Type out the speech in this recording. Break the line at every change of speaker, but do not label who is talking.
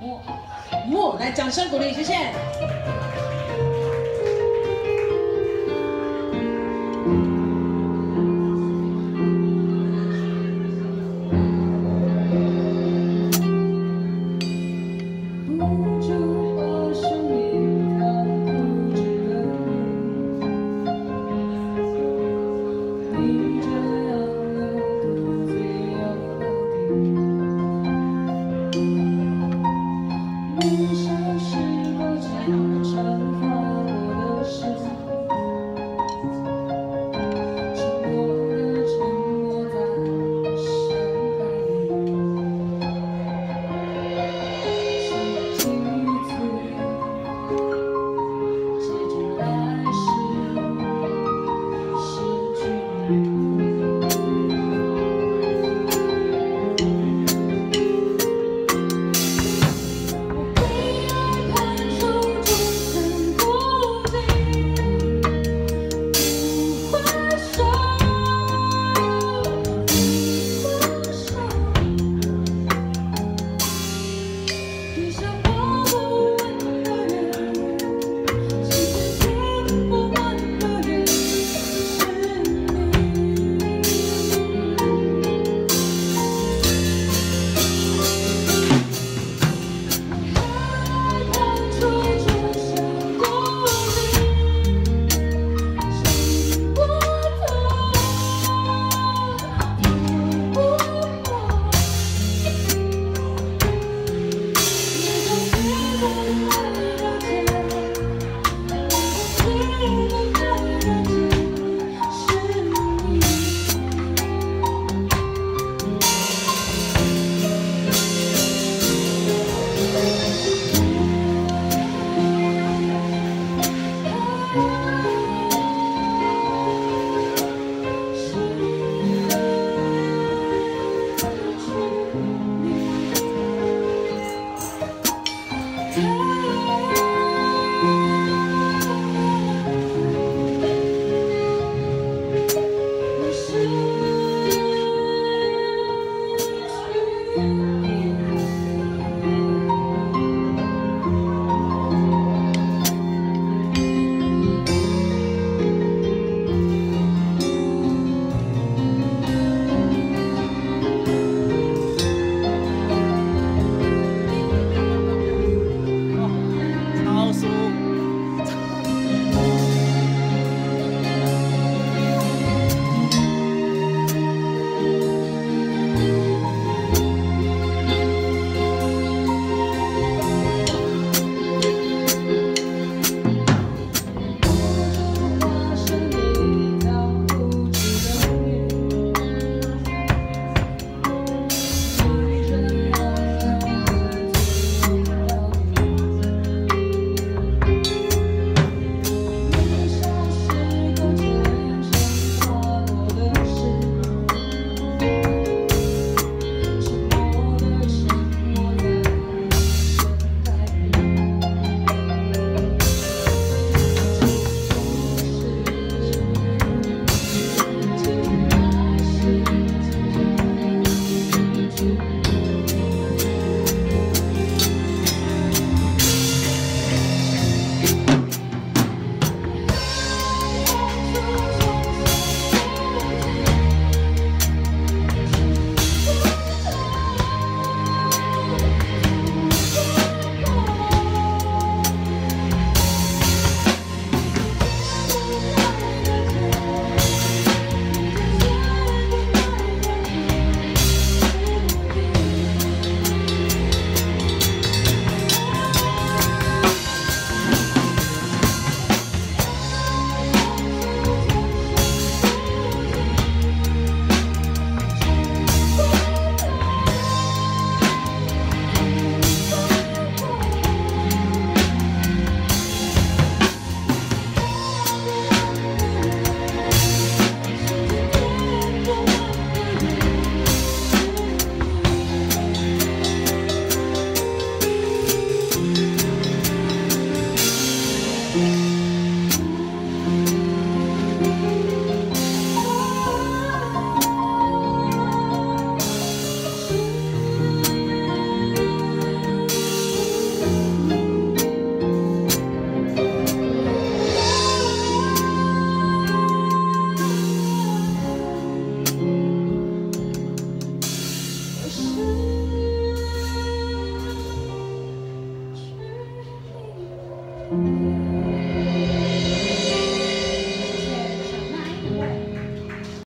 木木来掌声鼓励谢谢。